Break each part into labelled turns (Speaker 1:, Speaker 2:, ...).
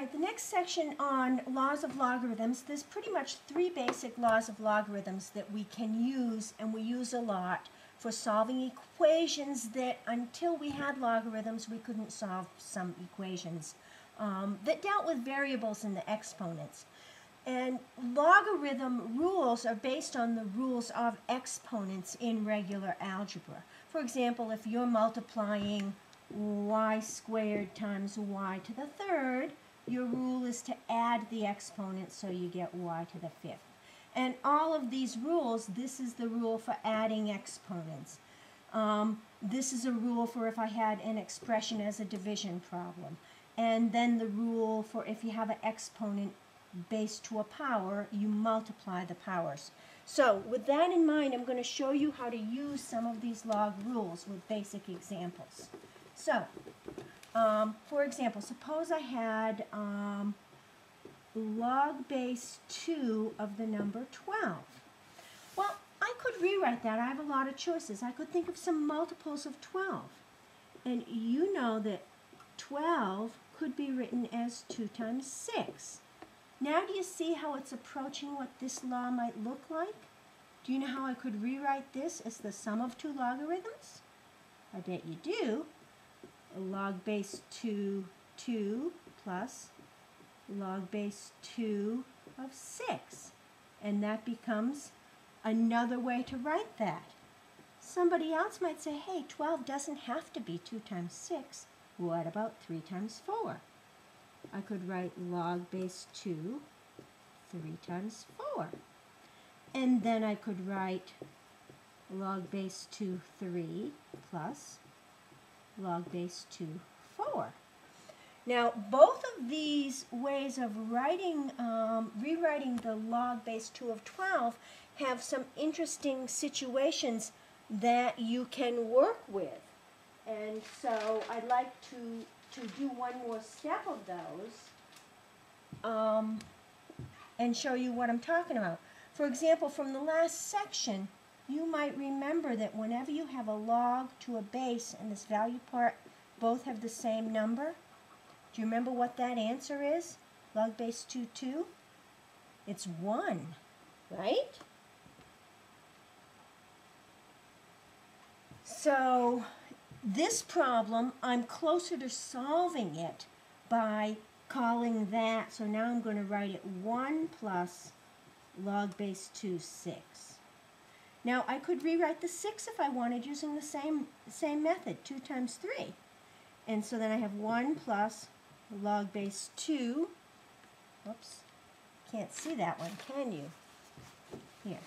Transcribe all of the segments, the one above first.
Speaker 1: right, the next section on laws of logarithms, there's pretty much three basic laws of logarithms that we can use, and we use a lot for solving equations that until we had logarithms, we couldn't solve some equations um, that dealt with variables and the exponents. And logarithm rules are based on the rules of exponents in regular algebra. For example, if you're multiplying y squared times y to the third, your rule is to add the exponent so you get y to the fifth. And all of these rules, this is the rule for adding exponents. Um, this is a rule for if I had an expression as a division problem. And then the rule for if you have an exponent base to a power, you multiply the powers. So with that in mind, I'm going to show you how to use some of these log rules with basic examples. So, um, for example, suppose I had um, log base 2 of the number 12. Well, I could rewrite that. I have a lot of choices. I could think of some multiples of 12. And you know that 12 could be written as 2 times 6. Now do you see how it's approaching what this law might look like? Do you know how I could rewrite this as the sum of two logarithms? I bet you do. Log base 2, 2 plus log base 2 of 6. And that becomes another way to write that. Somebody else might say, hey, 12 doesn't have to be 2 times 6. What about 3 times 4? I could write log base 2, 3 times 4. And then I could write log base 2, 3 plus log base 2, 4. Now, both of these ways of writing, um, rewriting the log base 2 of 12 have some interesting situations that you can work with. And so I'd like to, to do one more step of those um, and show you what I'm talking about. For example, from the last section, you might remember that whenever you have a log to a base and this value part both have the same number, do you remember what that answer is? Log base 2, 2? It's 1, right? So this problem, I'm closer to solving it by calling that, so now I'm going to write it 1 plus log base 2, 6. Now I could rewrite the 6 if I wanted using the same, same method, 2 times 3. And so then I have 1 plus log base 2. Oops, can't see that one, can you? Here,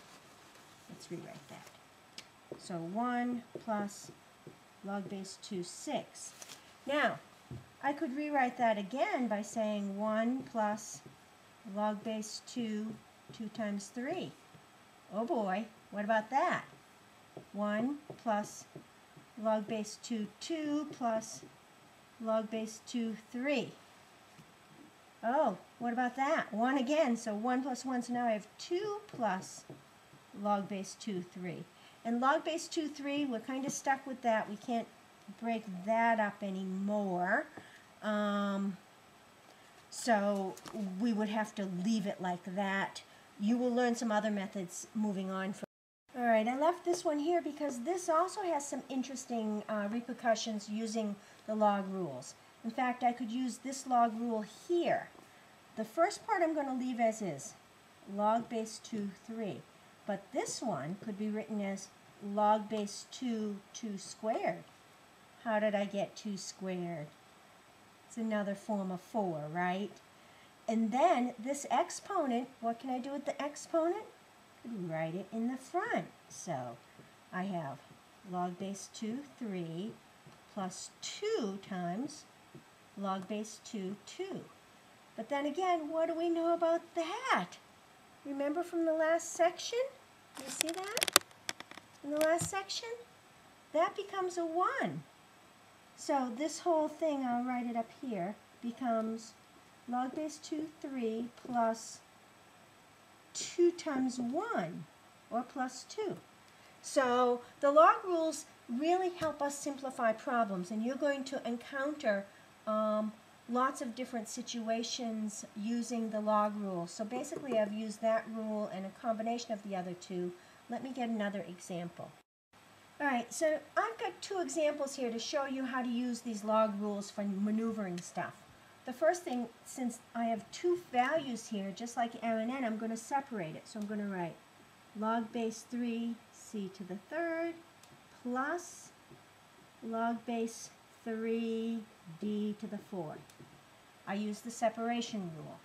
Speaker 1: let's rewrite that. So 1 plus log base 2, 6. Now, I could rewrite that again by saying 1 plus log base 2, 2 times 3. Oh boy, what about that? 1 plus log base 2, 2 plus log base 2, 3. Oh, what about that? 1 again, so 1 plus 1, so now I have 2 plus log base 2, 3. And log base 2, 3, we're kind of stuck with that. We can't break that up anymore. Um, so we would have to leave it like that. You will learn some other methods moving on. From All right, I left this one here because this also has some interesting uh, repercussions using the log rules. In fact, I could use this log rule here. The first part I'm going to leave as is, log base 2, 3. But this one could be written as log base 2, 2 squared. How did I get 2 squared? It's another form of 4, right? And then this exponent, what can I do with the exponent? Write it in the front. So I have log base 2, 3, plus 2 times log base 2, 2. But then again, what do we know about that? Remember from the last section? You see that? In the last section? That becomes a 1. So this whole thing, I'll write it up here, becomes log base 2, 3 plus 2 times 1, or plus 2. So the log rules really help us simplify problems, and you're going to encounter um, lots of different situations using the log rule. So basically I've used that rule and a combination of the other two. Let me get another example. Alright, so I've got two examples here to show you how to use these log rules for maneuvering stuff. The first thing, since I have two values here, just like m and n, I'm going to separate it. So I'm going to write log base 3 c to the third plus log base 3 d to the fourth. I use the separation rule.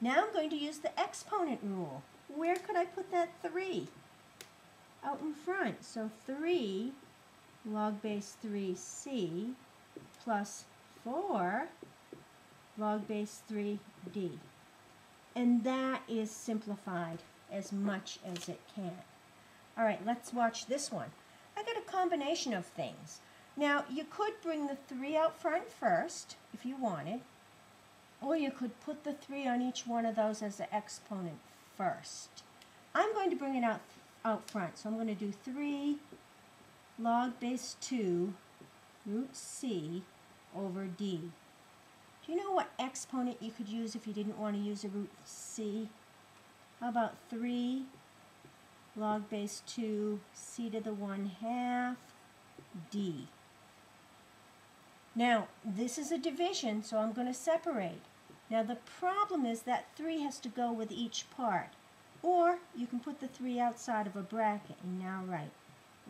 Speaker 1: Now I'm going to use the exponent rule. Where could I put that 3? Out in front. So 3 log base 3c plus 4 log base 3d. And that is simplified as much as it can. All right, let's watch this one. I got a combination of things. Now, you could bring the 3 out front first, if you wanted, or you could put the 3 on each one of those as an exponent first. I'm going to bring it out, out front, so I'm going to do 3 log base 2 root c over d. You know what exponent you could use if you didn't want to use a root c? How about 3 log base 2 c to the 1 half d? Now, this is a division, so I'm going to separate. Now, the problem is that 3 has to go with each part. Or you can put the 3 outside of a bracket and now write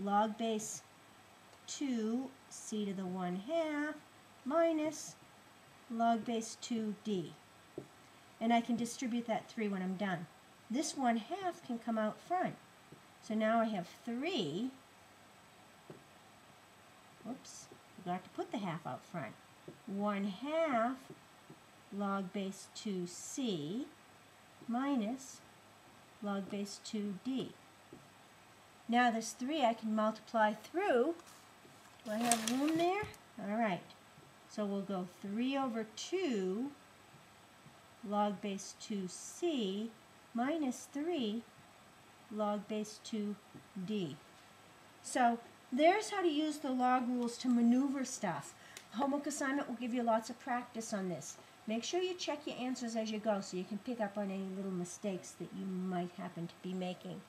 Speaker 1: log base 2 c to the 1 half minus log base 2d. And I can distribute that 3 when I'm done. This 1 half can come out front. So now I have 3. Whoops, forgot to put the half out front. 1 half log base 2c minus log base 2d. Now this 3 I can multiply through. Do I have room there? All right. So we'll go 3 over 2 log base 2c minus 3 log base 2d. So there's how to use the log rules to maneuver stuff. Homework assignment will give you lots of practice on this. Make sure you check your answers as you go so you can pick up on any little mistakes that you might happen to be making.